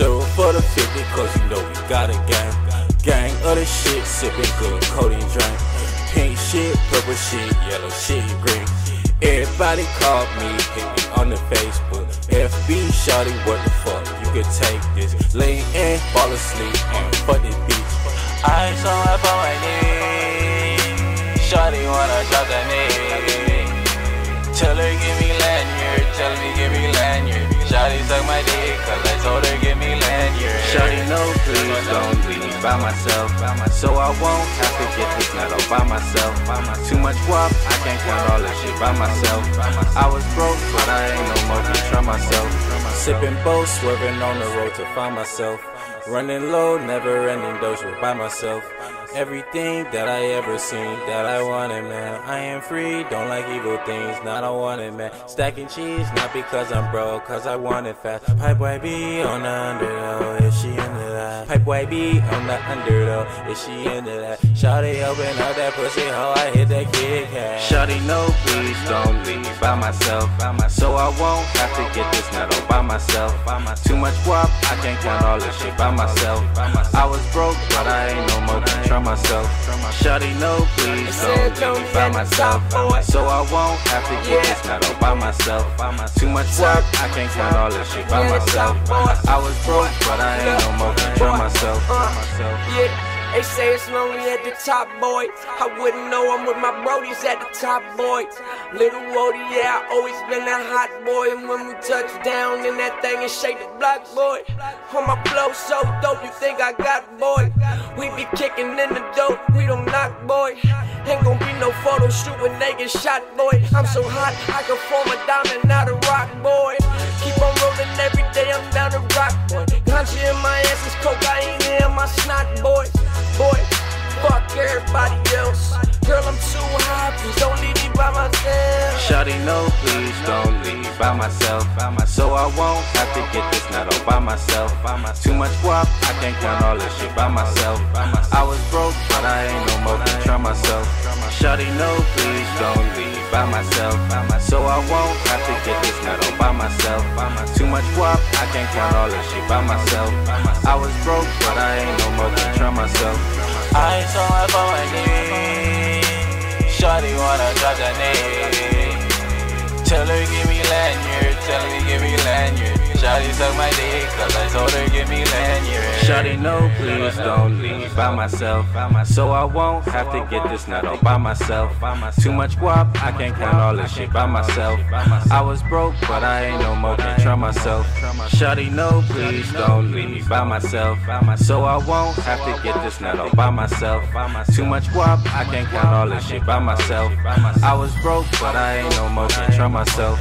Zero for the 50, cause you know we got a gang. Gang of the shit, sipping good codeine drink. Pink shit, purple shit, yellow shit, green. Everybody called me, hit me on the Facebook. FB shawty, what the fuck? You could take this. Lay in, fall asleep, and fuck this bitch. I saw up on my knee. Shawty wanna drop that knee. Tell her give me lanyard, tell me give me lanyard. Shawty suck my dick, cause I told her give please don't leave me by myself. So I won't have to get this nut all by myself. Too much wop, I can't count all this shit by myself. I was broke, but I ain't no more to try myself. Sipping both, swerving on the road to find myself. Running low, never ending doja by myself. Everything that I ever seen that I wanted, man. I am free, don't like evil things, not I want it, man. Stacking cheese, not because I'm broke, cause I want it fast. Pipe white B on the underdog, is she into that? Pipe white B on the underdog, is she into that? Shawty open up that pussy hole, I hit that Kit Kat. Shawty, no, please don't leave me by myself. So I won't have to get this nut all by myself. Too much wop, I can't count all this shit by myself. I was broke, but I ain't no more than try myself. Shawty, no, please don't leave me by myself. So I won't have to get this nut all by myself. Too much work, I can't count all this shit by myself. I was broke, but I ain't no more than try myself. Uh, They say it's lonely at the top, boy. I wouldn't know I'm with my brodies at the top, boy. Little Woody, yeah, I always been a hot boy. And when we touch down in that thing and shake the block, boy. On my flow so dope, you think I got, boy. We be kicking in the dope, we don't knock, boy. Ain't gon' be no photo shoot when they get shot, boy. I'm so hot, I can form a diamond out of rock, boy. Keep on rolling every day, I'm down to rock, boy. Ganja in my ass is cocaine in my snot, boy. Fuck everybody else. Girl, I'm too high, please don't leave me by myself. Shawty, no, please don't leave by myself. So I won't have to get this nut all by myself. Too much guap, I can't count all this shit by myself. I was broke, but I ain't no more to try myself. Shawty, no, please don't leave by myself. So I won't have to get this nut all by myself. Too much guap, I can't count all this shit by myself. I was broke, but I ain't no more to try myself. I up on my knee. Shawty wanna drop that knee. Tell her give me lanyard, tell her give me lanyard. Shawty suck my dick, cause I told her give me lanyard. Shawty, no, please don't leave me by myself. So I won't have to get this nut all by myself. Too much guap, I can't count all this shit by myself. I was broke, but I ain't no more can try myself. Shawty, no, please don't leave me by myself. So I won't have to get this nut all by myself. Too much guap, I can't count all this shit by myself. I was broke, but I ain't no more can try myself.